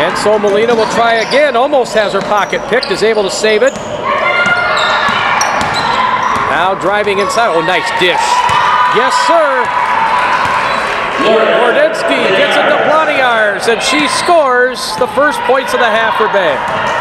And so Molina will try again. Almost has her pocket picked. Is able to save it. Now driving inside. Oh, nice dish. Yes, sir. Gordetsky gets it to and she scores the first points of the half for Bay.